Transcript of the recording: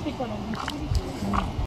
見てみるか。